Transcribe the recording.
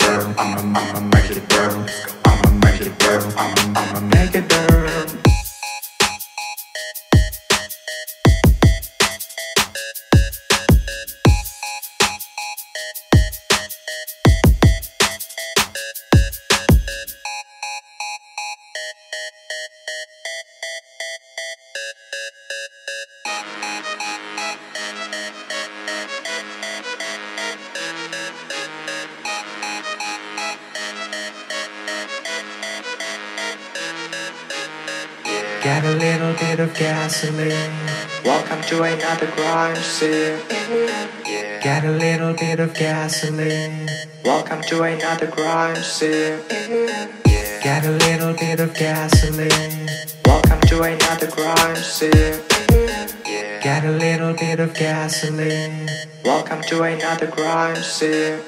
I'ma make it burn. I'ma make it burn. I'ma make it burn. Get a little bit of gasoline. Welcome to another grind scene. Yeah. Get a little bit of gasoline. Welcome to another grind scene. Yeah. Get a little bit of gasoline. Welcome to another grind scene. Yeah. Get a little bit of gasoline. Welcome to another grind scene.